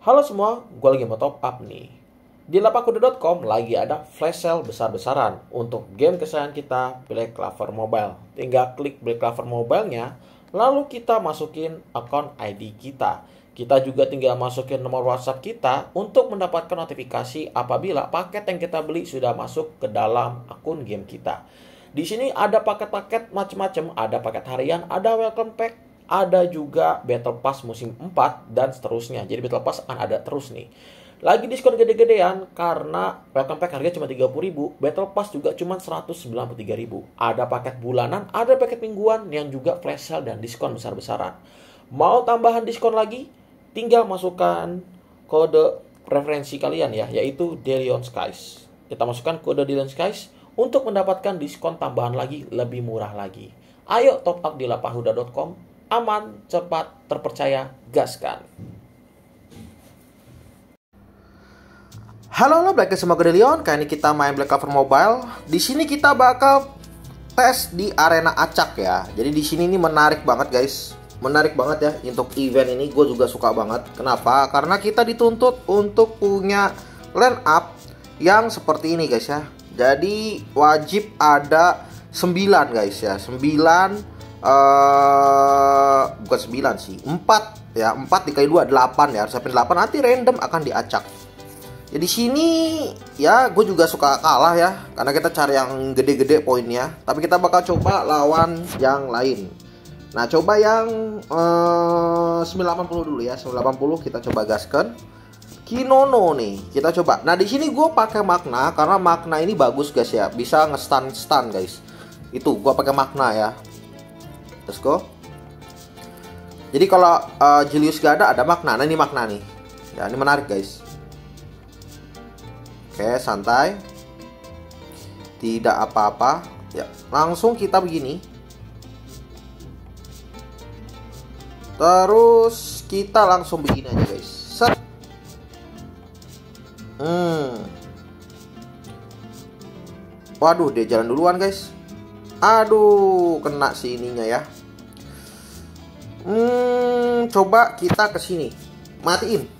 Halo semua, gue lagi mau top up nih. Di lapakuda.com lagi ada flash sale besar-besaran untuk game kesayangan kita Black Clover Mobile. Tinggal klik Black Clover Mobile-nya, lalu kita masukin akun ID kita. Kita juga tinggal masukin nomor WhatsApp kita untuk mendapatkan notifikasi apabila paket yang kita beli sudah masuk ke dalam akun game kita. Di sini ada paket-paket macam-macam, ada paket harian, ada welcome pack, ada juga Battle Pass musim 4 dan seterusnya. Jadi Battle Pass akan ada terus nih. Lagi diskon gede-gedean karena welcome pack harganya cuma 30.000, Battle Pass juga cuma 193.000. Ada paket bulanan, ada paket mingguan yang juga flash sale dan diskon besar-besaran. Mau tambahan diskon lagi? Tinggal masukkan kode preferensi kalian ya, yaitu Delion Skies. Kita masukkan kode Delion Skies untuk mendapatkan diskon tambahan lagi lebih murah lagi. Ayo top up di lapahuda.com aman, cepat, terpercaya, gaskan. Halo halo Black semua Gedelion, kali ini kita main Black Cover Mobile. Di sini kita bakal tes di arena acak ya. Jadi di sini ini menarik banget guys. Menarik banget ya untuk event ini gue juga suka banget. Kenapa? Karena kita dituntut untuk punya line up yang seperti ini guys ya. Jadi wajib ada 9 guys ya. 9 uh, bukan 9 sih. 4 ya 4 dikali 2 8 ya. Harus sampai 8 nanti random akan diacak. Ya di sini ya gue juga suka kalah ya. Karena kita cari yang gede-gede poinnya. Tapi kita bakal coba lawan yang lain. Nah coba yang uh, 980 dulu ya. 980 kita coba gaskan. Kinono nih kita coba. Nah di sini gue pakai makna karena makna ini bagus guys ya. Bisa nge-stun stun guys. Itu gue pakai makna ya let's go. Jadi kalau uh, Julius gak ada ada makna. Nah ini makna nih. Ya ini menarik guys. Oke santai. Tidak apa-apa. Ya langsung kita begini. Terus kita langsung begini aja guys. Set. Hmm. Waduh dia jalan duluan guys. Aduh kena si ininya ya Hmm, coba kita ke sini. Matiin.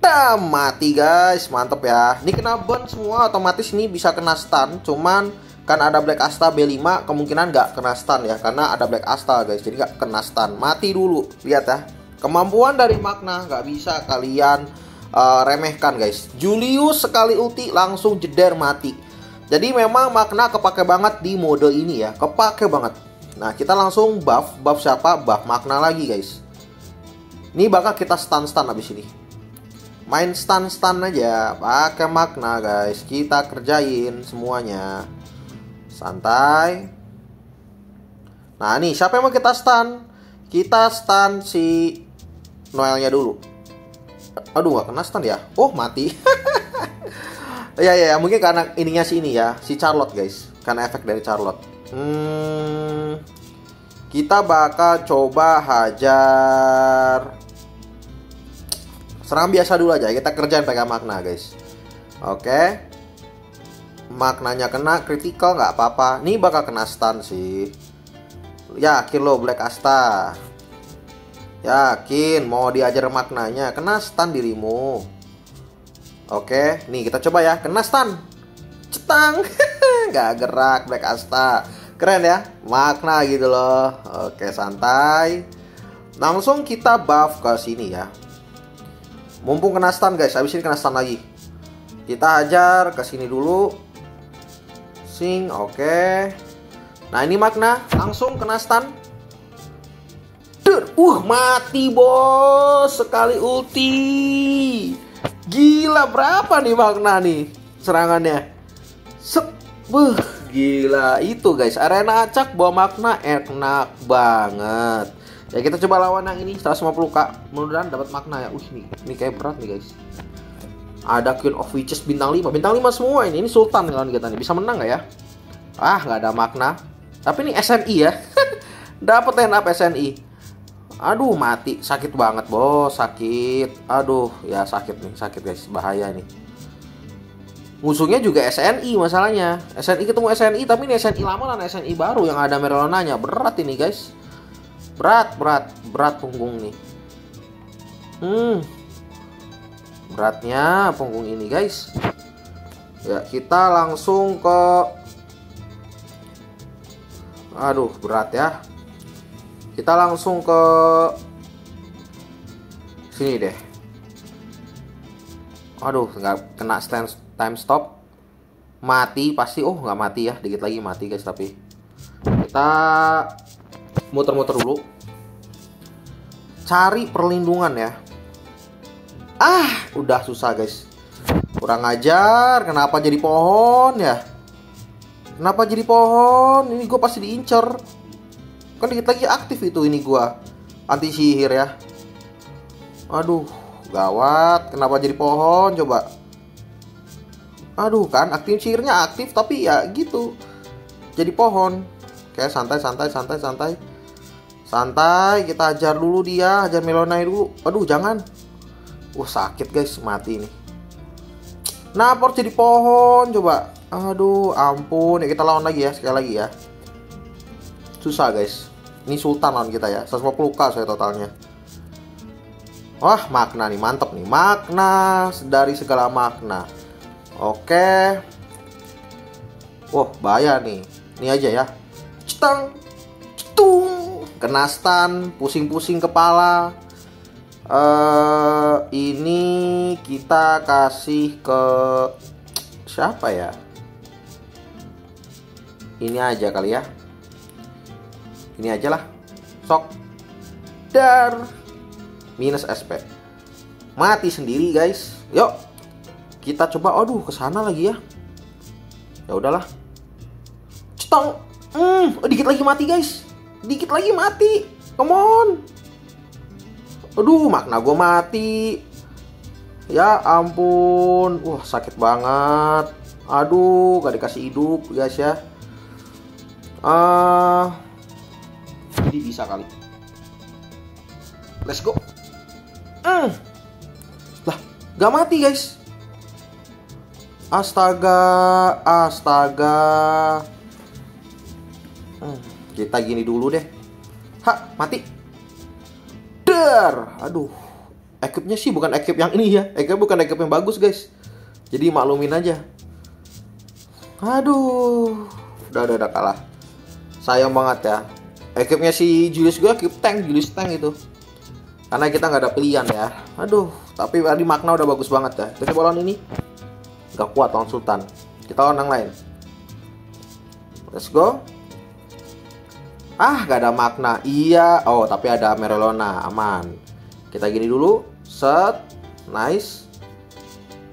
Dah mati guys, mantep ya. Ini kena burn semua. Otomatis ini bisa kena stun, cuman kan ada Black Asta B5 kemungkinan nggak kena stun ya. Karena ada Black Asta guys. Jadi nggak kena stun. Mati dulu. Lihat ya. Kemampuan dari Magna nggak bisa kalian uh, remehkan guys. Julius sekali ulti langsung jeder mati. Jadi memang Magna kepake banget di mode ini ya. Kepake banget Nah, kita langsung buff. Buff siapa? Buff makna lagi, guys. Ini bakal kita stun-stun habis ini. Main stun-stun aja. Pakai makna, guys. Kita kerjain semuanya. Santai. Nah, nih siapa yang mau kita stun? Kita stun si Noelnya dulu. Aduh, gak kena stun ya? Oh, mati. ya, ya, ya, mungkin karena ininya si ini ya, si Charlotte, guys. Karena efek dari Charlotte. Hmm, kita bakal coba hajar serang biasa dulu aja. Kita kerjain pakai makna, guys. Oke. Maknanya kena critical nggak apa-apa. Nih bakal kena stun sih. Yakin lo Black Asta. Yakin mau diajar maknanya. Kena stun dirimu. Oke, nih kita coba ya. Kena stun. Cetang. nggak gerak Black Asta keren ya makna gitu loh. Oke santai. Langsung kita buff ke sini ya. Mumpung kena stun guys. Habis ini kena stun lagi. Kita ajar ke sini dulu. Sing oke. Nah ini makna langsung kena stun. Uh mati bos. Sekali ulti. Gila berapa nih makna nih serangannya? Sep. Buh, gila itu guys. Arena acak bawa makna enak banget. Ya kita coba lawan yang ini 150k. Mudah-mudahan dapat makna ya. Uh, ini, ini kayak berat nih guys. Ada Queen of Witches bintang 5. Bintang 5 semua ini. Ini Sultan kan kita nih. Bisa menang nggak ya? Ah, nggak ada makna. Tapi ini SNI ya. dapat line up SNI. Aduh, mati. Sakit banget, bos. Sakit. Aduh, ya sakit nih. Sakit guys. Bahaya nih musuhnya juga SNI masalahnya SNI ketemu SNI tapi ini SNI lama dan SNI baru yang ada Merlonanya berat ini guys berat berat berat punggung nih Hmm. Beratnya punggung ini, guys. Ya, kita langsung ke Aduh, berat ya. Kita langsung ke sini deh. Aduh, nggak kena stand time stop. Mati pasti. Oh, nggak mati ya. Dikit lagi mati, guys, tapi kita muter-muter dulu. Cari perlindungan ya. Ah, udah susah guys. Kurang ajar, kenapa jadi pohon ya? Kenapa jadi pohon? Ini gue pasti diincer. Kan dikit lagi aktif itu ini gue. Anti sihir ya. Aduh, gawat. Kenapa jadi pohon coba? Aduh kan, aktif sihirnya aktif tapi ya gitu. Jadi pohon. Kayak santai, santai, santai, santai. Santai, kita ajar dulu dia, ajar Melonai dulu. Aduh, jangan. Wah sakit guys, mati nih. Nah, por jadi pohon coba. Aduh, ampun. Ya kita lawan lagi ya, sekali lagi ya. Susah guys. Ini Sultan lawan kita ya. 150k saya totalnya. Wah, makna nih, mantep nih. Makna dari segala makna. Oke. Wah, bahaya nih. Ini aja ya. Cetang. Cetung. Kena stun, pusing-pusing kepala uh, ini kita kasih ke siapa ya? Ini aja kali ya. Ini aja lah. Sok. Dar. Minus SP. Mati sendiri guys. Yuk. Kita coba. Aduh, ke sana lagi ya. Ya udahlah. Cetong. Hmm, dikit lagi mati guys. Dikit lagi mati. Come on. Aduh, makna gue mati. Ya ampun. Wah, sakit banget. Aduh, gak dikasih hidup, guys ya. Ah, uh, jadi bisa kali. Let's go. Mm. Lah, gak mati, guys. Astaga, astaga. Hmm, kita gini dulu deh. Hah, mati. Dar. Aduh. Equipnya sih bukan equip yang ini ya. Equip bukan equip yang bagus, guys. Jadi maklumin aja. Aduh. Udah, udah, udah kalah. Sayang banget ya. Equipnya si Julius gue equip tank, Julius tank itu. Karena kita nggak ada pilihan ya. Aduh, tapi tadi makna udah bagus banget ya. Kita bola ini nggak kuat lawan Sultan. Kita yang lain. Let's go. Ah, gak ada makna. Iya. Oh, tapi ada Merelona. Aman. Kita gini dulu. Set. Nice.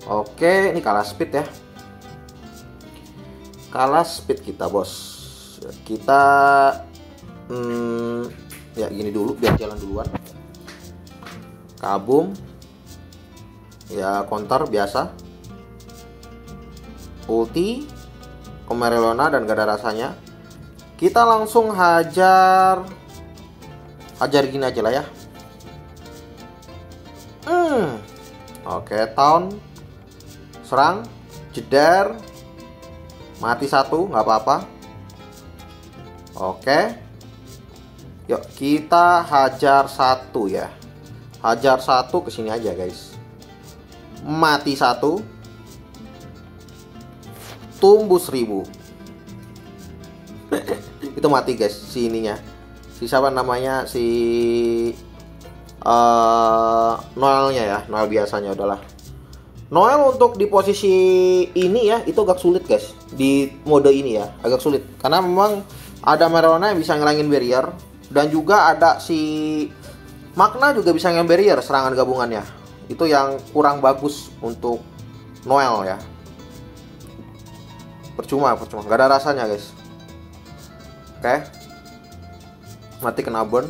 Oke, ini kalah speed ya. Kalah speed kita, bos. Kita hmm, ya gini dulu biar jalan duluan. Kabum. Ya, counter biasa. Ulti. Komerelona dan gak ada rasanya. Kita langsung hajar. Hajar gini aja lah ya. Hmm. Oke tahun serang. Jeder. Mati satu nggak apa-apa. Oke. Yuk kita hajar satu ya. Hajar satu ke sini aja guys. Mati satu tumbuh seribu. Itu mati guys si ininya. Si siapa namanya? Si uh, Noelnya ya Noel biasanya udahlah. Noel untuk di posisi ini ya itu agak sulit guys. Di mode ini ya agak sulit. Karena memang ada Merona yang bisa ngelangin barrier dan juga ada si Magna juga bisa ngelangin barrier serangan gabungannya. Itu yang kurang bagus untuk Noel ya percuma percuma nggak ada rasanya guys Oke. Mati kena burn.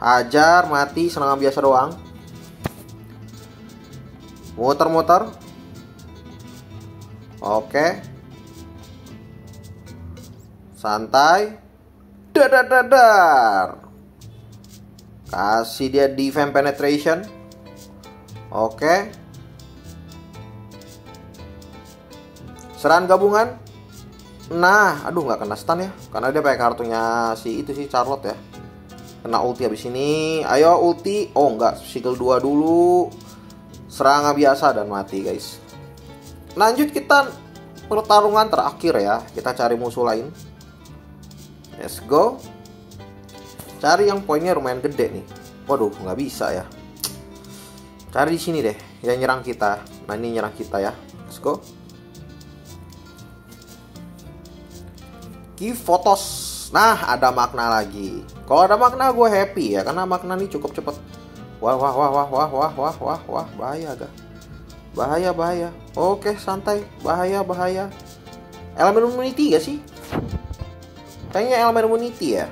Hajar, mati, serangan biasa doang. Muter-muter. Oke. Santai. Dadar dadar. Kasih dia defense penetration. Oke. Serangan gabungan. Nah, aduh nggak kena stun ya, karena dia pakai kartunya si itu sih Charlotte ya. kena ulti habis ini. Ayo ulti. Oh enggak skill 2 dulu. Serangan biasa dan mati guys. Lanjut kita pertarungan terakhir ya. Kita cari musuh lain. Let's go. Cari yang poinnya lumayan gede nih. Waduh nggak bisa ya. Cari di sini deh. Yang nyerang kita. Nah ini nyerang kita ya. Let's go Key photos Nah, ada makna lagi. Kalau ada makna gue happy ya, karena makna ini cukup cepet. Wah, wah, wah, wah, wah, wah, wah, wah, wah, bahaya gak? Bahaya, bahaya. Oke, santai. Bahaya, bahaya. Elemen immunity gak sih? Kayaknya elemen immunity ya.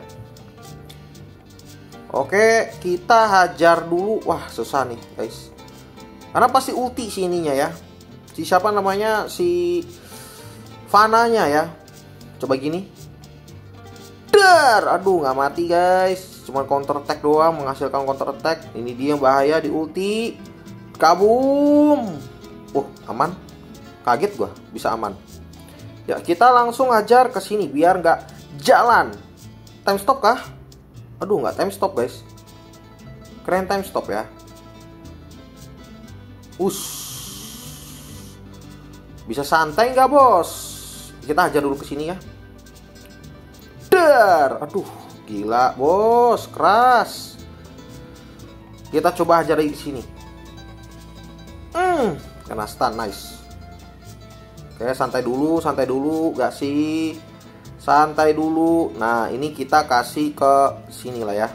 Oke, kita hajar dulu. Wah, susah nih, guys. Karena pasti ulti sih ininya ya. Si siapa namanya? Si Vananya ya. Coba gini. Dar, aduh nggak mati guys. Cuma counter attack doang menghasilkan counter attack. Ini dia yang bahaya di ulti. Kabum. Uh, aman. Kaget gua bisa aman. Ya, kita langsung ajar ke sini biar nggak jalan. Time stop kah? Aduh, nggak time stop, guys. Keren time stop ya. Us. Bisa santai nggak, Bos? Kita ajar dulu ke sini ya. Dar. Aduh, gila, bos, keras. Kita coba aja dari sini. Hmm, kena stun, nice. Oke, santai dulu, santai dulu, gak sih? Santai dulu. Nah, ini kita kasih ke sini lah ya.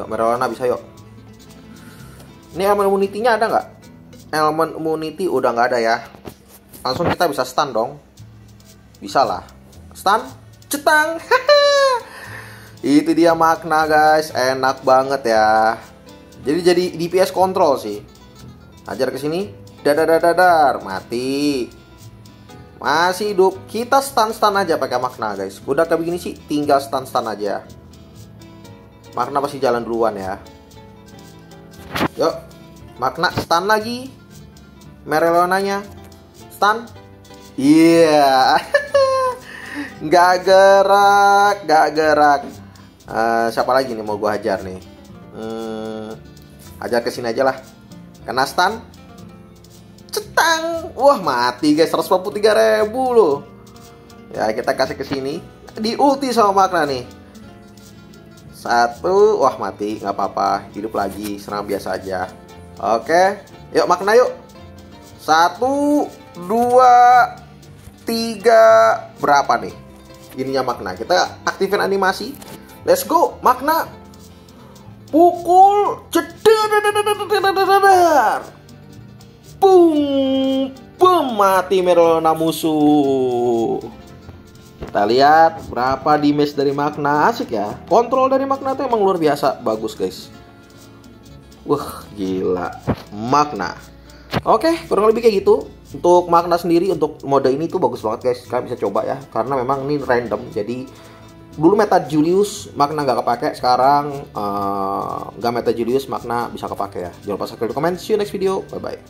Yuk, merah bisa yuk. Ini elemen immunity-nya ada nggak? Elemen immunity udah nggak ada ya. Langsung kita bisa stun dong. Bisa lah stun cetang. Itu dia makna guys. Enak banget ya. Jadi jadi DPS kontrol sih. Ajar ke sini. Dadar dadar mati. Masih hidup. Kita stun stun aja pakai makna guys. Udah kayak begini sih tinggal stun stun aja. Makna pasti jalan duluan ya. Yuk. Makna stun lagi. Merelonanya. Stun. Iya. yeah. nggak gerak nggak gerak. Uh, siapa lagi nih mau gua hajar nih? Hmm, hajar ke sini aja lah. Kena stun. Cetang. Wah mati guys 143 ribu loh. Ya kita kasih ke sini. Di ulti sama makna nih. Satu wah mati. Nggak apa-apa. Hidup lagi serang biasa aja. Oke yuk makna yuk. Satu dua tiga berapa nih ininya makna kita aktifin animasi let's go makna pukul cedar Boom, boom, mati Merona musuh. Kita lihat berapa damage dari Makna asik ya. Kontrol dari Makna tuh emang luar biasa bagus guys. Wah gila Makna. Oke kurang lebih kayak gitu. Untuk makna sendiri untuk mode ini tuh bagus banget guys. Kalian bisa coba ya karena memang ini random. Jadi dulu meta Julius makna nggak kepake. Sekarang uh, nggak meta Julius makna bisa kepake ya. Jangan lupa subscribe comment see you next video. Bye bye